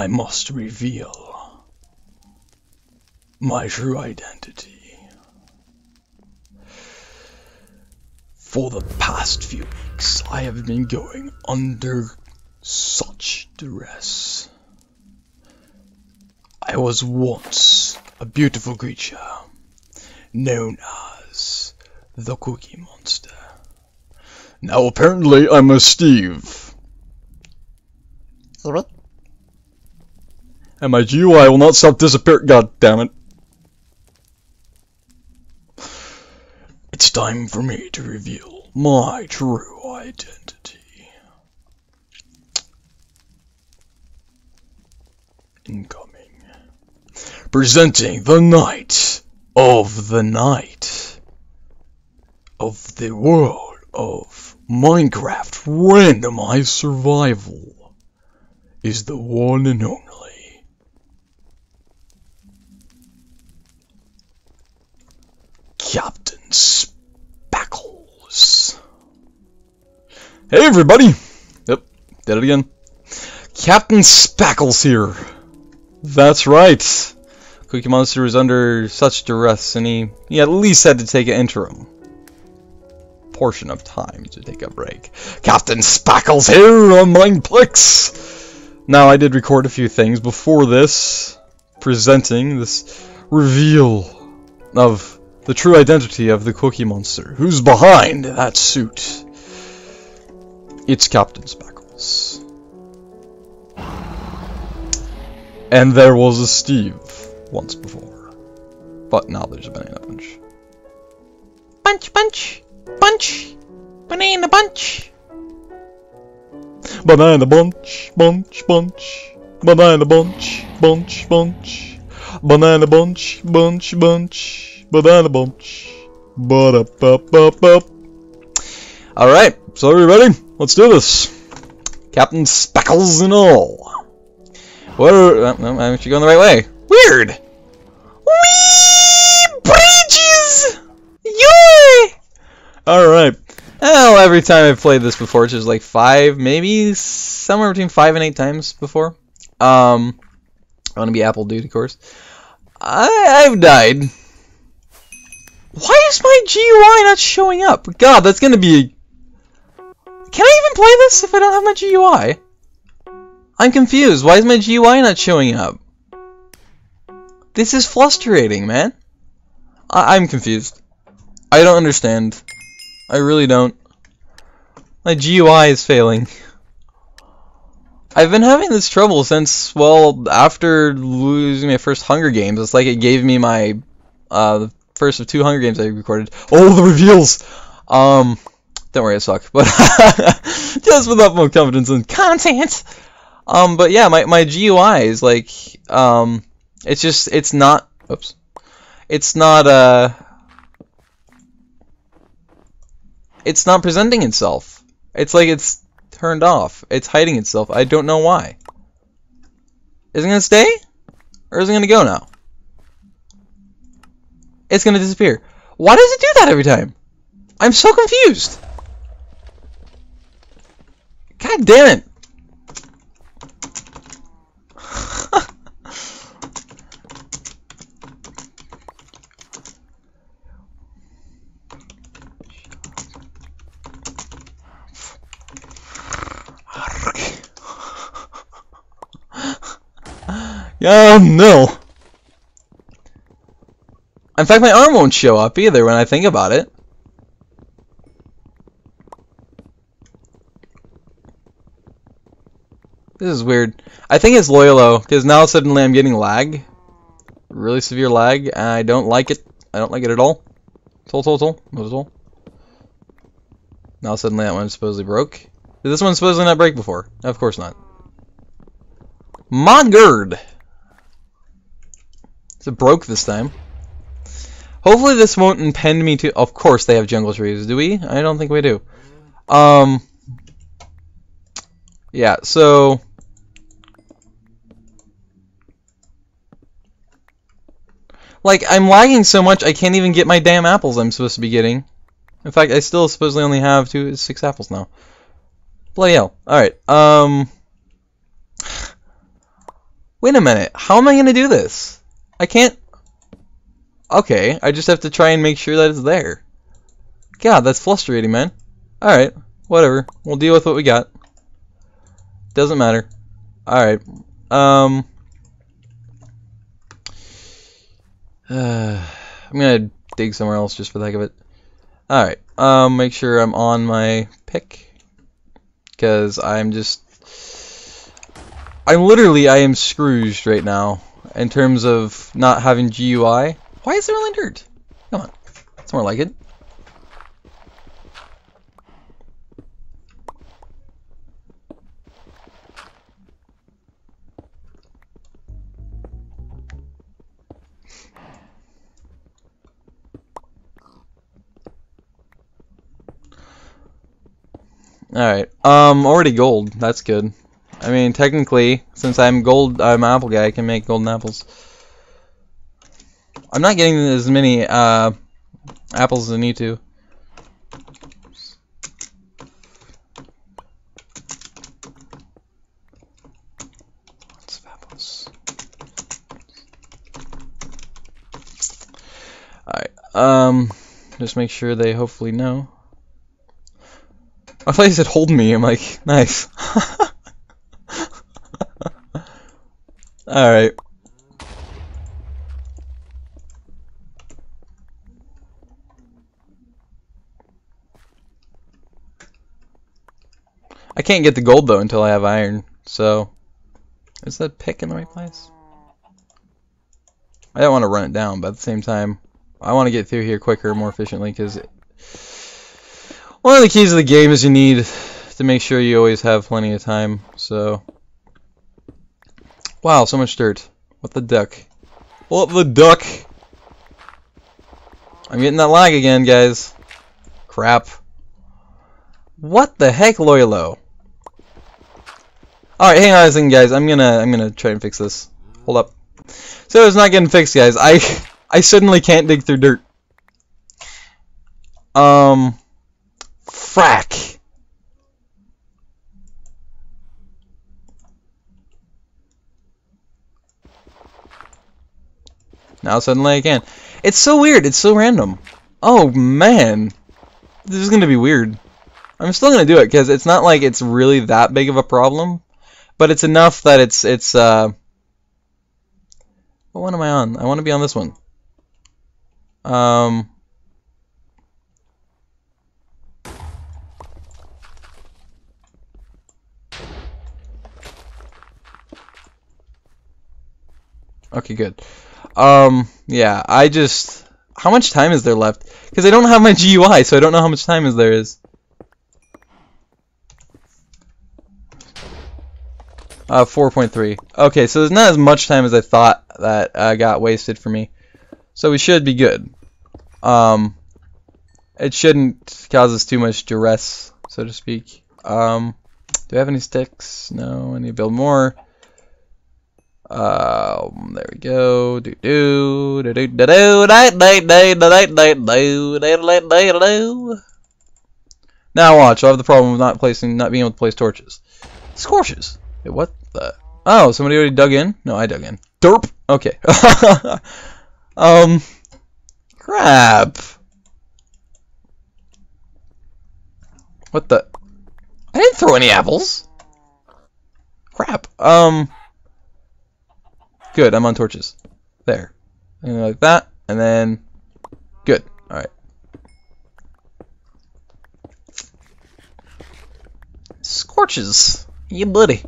I must reveal my true identity. For the past few weeks, I have been going under such duress. I was once a beautiful creature known as the Cookie Monster. Now apparently I'm a Steve. What? And my GUI will not stop disappearing. God damn it. It's time for me to reveal my true identity. Incoming. Presenting the Knight of the Night of the world of Minecraft randomized survival is the one and only Captain Spacklez. Hey everybody! Yep, did it again. Captain Spacklez here. That's right. Cookie Monster was under such duress and he, he at least had to take an interim portion of time to take a break. Captain Spacklez here on Mineplex! Now, I did record a few things before this, presenting this reveal of the true identity of the Cookie Monster. Who's behind that suit? It's Captain Spacklez. And there was a Steve once before. But now there's a Banana Bunch. Bunch, bunch, bunch, banana bunch. Banana bunch, bunch, bunch. Banana bunch, bunch, bunch. Banana bunch, bunch, bunch. Banana bunch. Alright, so are we ready? Let's do this. Captain Speckles and all. Where? Uh, no, I'm actually going the right way. Weird! Wee bridges! Yoy! Alright. Well, every time I've played this before, which is like five, maybe somewhere between five and eight times before. Um, I want to be Apple dude, of course. I, I've died. Why is my GUI not showing up? God, that's gonna be. Can I even play this if I don't have my GUI? I'm confused. Why is my GUI not showing up? This is frustrating, man. I I'm confused. I don't understand. I really don't. My GUI is failing. I've been having this trouble since, well, after losing my first Hunger Games. It's like it gave me my, uh, first of two Hunger Games I recorded. Oh, the reveals! Um, don't worry, I suck. But, just with utmost confidence in content! Um, but yeah, my, my GUI is like, um, it's just, it's not, oops. It's not, uh, it's not presenting itself. It's like it's turned off. It's hiding itself. I don't know why. Is it to stay? Or is it to go now? It's going to disappear. Why does it do that every time? I'm so confused. God damn it. Oh no! In fact, my arm won't show up either when I think about it. This is weird. I think it's Loyolo, because now suddenly I'm getting lag. Really severe lag, and I don't like it. I don't like it at all. Toll, toll, toll. Now suddenly that one supposedly broke. Did this one supposedly not break before? Of course not. My gird! So it broke this time. Hopefully this won't impend me to... Of course they have jungle trees. Do we? I don't think we do. Um... Yeah, so... Like, I'm lagging so much I can't even get my damn apples I'm supposed to be getting. In fact, I still supposedly only have two, six apples now. Bloody hell. Alright, um... Wait a minute. How am I to do this? I can't... Okay, I just have to try and make sure that it's there. God, that's frustrating, man. Alright, whatever. We'll deal with what we got. Doesn't matter. Alright. Um... Uh, I'm gonna dig somewhere else just for the heck of it. Alright, um, make sure I'm on my pick. Because I'm just... I'm literally, I am Scrooged right now. In terms of not having GUI. Why is there only dirt? Come on. It's more like it. Alright, um, already gold, that's good. I mean, technically, since I'm gold, I'm apple guy, I can make golden apples. I'm not getting as many, uh, apples as I need to. Alright, um, just make sure they hopefully know. I thought he said hold me. I'm like, nice. Alright. I can't get the gold though until I have iron, so is that pick in the right place? I don't want to run it down, but at the same time, I want to get through here quicker, more efficiently, because one of the keys of the game is you need to make sure you always have plenty of time, so... Wow, so much dirt. What the duck? What the duck? I'm getting that lag again, guys. Crap. What the heck, Loyalo? Alright, hang on a second, guys. I'm gonna I'm gonna try and fix this. Hold up. So it's not getting fixed, guys. I I suddenly can't dig through dirt. Um Frack. Now suddenly I can. It's so weird. It's so random. Oh, man. This is to be weird. I'm still to do it because it's not like it's really that big of a problem. But it's enough that it's, it's, uh... What one am I on? I want to be on this one. Um... Okay, good. Um, yeah, I just... How much time is there left? Because I don't have my GUI, so I don't know how much time is there is. Uh, 4.3. Okay, so there's not as much time as I thought that uh, got wasted for me. So we should be good. Um, it shouldn't cause us too much duress, so to speak. Um, do I have any sticks? No, I need to build more. Um, there we go. Do do do do do do do do do Now watch. I have the problem of not placing, not being able to place torches. Scorches. Wait, what the? Oh, somebody already dug in? No, I dug in. Derp. Okay. um. Crap. What the? I didn't throw any apples. Crap. Um. Good, I'm on torches. There. And like that, and then good. Alright. Scorches. You buddy.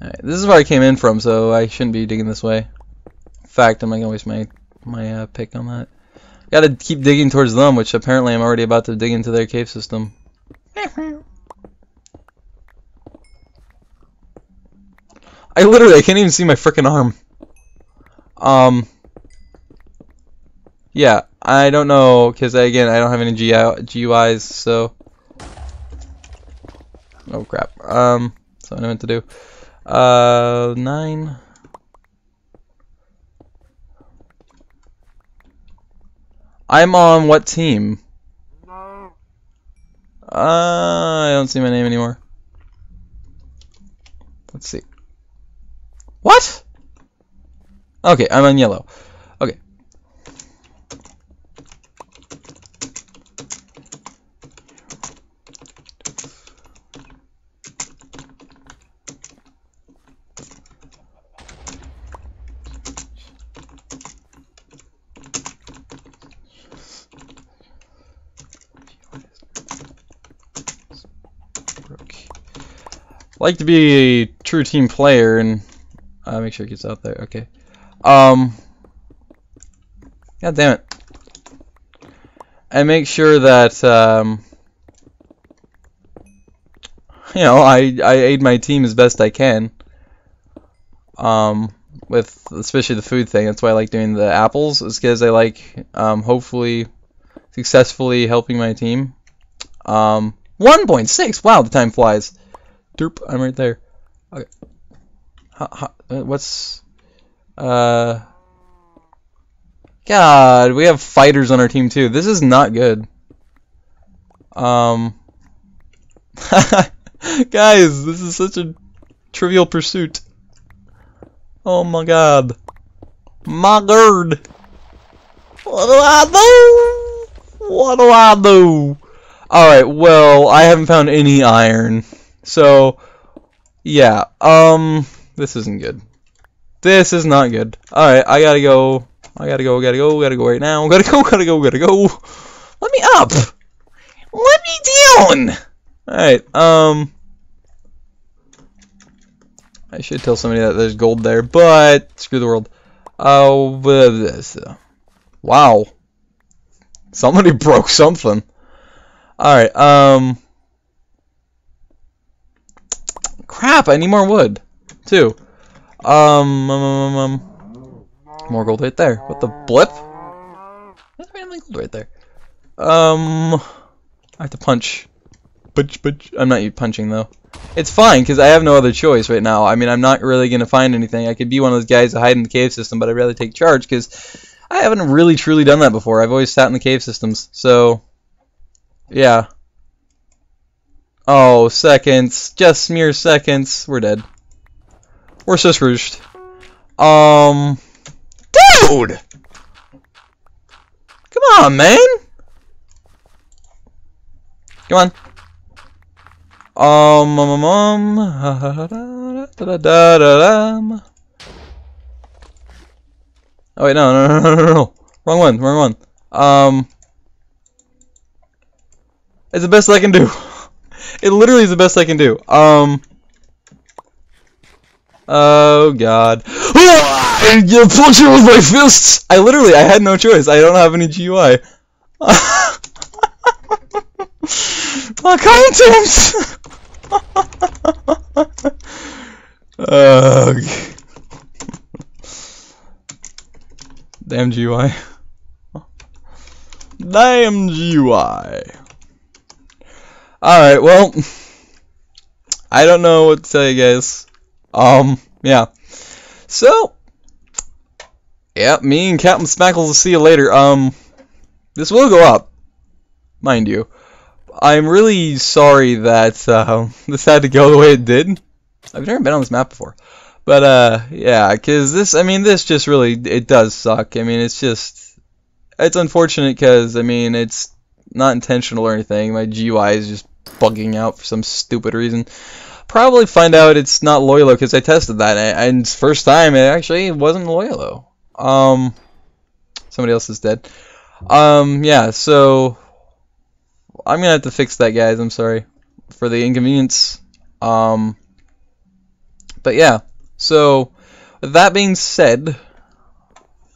This is where I came in from, so I shouldn't be digging this way. In fact, I'm not gonna waste my my uh, pick on that. Gotta keep digging towards them, which apparently I'm already about to dig into their cave system. I literally, I can't even see my freaking arm. Um, yeah, I don't know, because again, I don't have any GUI, GUIs, so... Oh crap. Um, what I meant to do. Uh, nine. I'm on what team? Uh, I don't see my name anymore. Let's see. What? Okay, I'm on yellow. Okay. Like to be a true team player and uh, make sure it gets out there. Okay. Um. God damn it. And make sure that um, you know I I aid my team as best I can. Um, with especially the food thing. That's why I like doing the apples. Is because I like um hopefully successfully helping my team. Um, 1.6. Wow, the time flies. Derp, I'm right there. Okay. Uh, what's uh God, we have fighters on our team too. This is not good. Um Guys, this is such a trivial pursuit. Oh my god. My god. What do I do? What do I do? Alright, well, I haven't found any iron. So, yeah, um, this isn't good. This is not good. Alright, I gotta go. I gotta go, gotta go, gotta go right now. Gotta go, gotta go, gotta go. Let me up! Let me down! Alright, um... I should tell somebody that there's gold there, but screw the world. Oh, uh, this. Wow. Somebody broke something. Alright, um... Crap, I need more wood, too. Um, um, um, um, more gold right there. What the blip? There's randomly gold right there. Um, I have to punch. Punch, punch. I'm not punching though. It's fine because I have no other choice right now. I mean, I'm not really gonna find anything. I could be one of those guys that hide in the cave system, but I'd rather take charge because I haven't really truly done that before. I've always sat in the cave systems, so yeah. Oh, seconds. Just mere seconds. We're dead. We're so scrooged. Um... Dude! Come on, man! Come on. Um, um, um, um, da, da, da, da, um. Oh wait, no, no, no, no, no, no, wrong one, wrong one. Um, it's the best I can do. It literally is the best I can do. Um. Oh god. You punch it with my fists! I literally, I had no choice. I don't have any GUI. my content! Ugh. Damn GUI. Damn GUI. Alright, well, I don't know what to tell you guys. Um, yeah. So, yeah, me and Captain Smackles will see you later. Um, this will go up, mind you. I'm really sorry that uh, this had to go the way it did. I've never been on this map before. But, uh, yeah, because this, I mean, this just really, it does suck. I mean, it's just, it's unfortunate because, I mean, it's not intentional or anything. My GUI is just bugging out for some stupid reason. Probably find out it's not Loyalo because I tested that, and first time it actually wasn't Loyalo. Um, somebody else is dead. Um, yeah, so I'm gonna have to fix that, guys. I'm sorry for the inconvenience. Um, but yeah, so with that being said,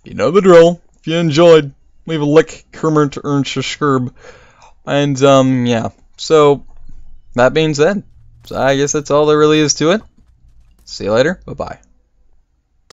you know the drill. If you enjoyed, leave a lick like, comment, or subscribe. And, um, yeah. So, that being said, I guess that's all there really is to it. See you later. Bye-bye.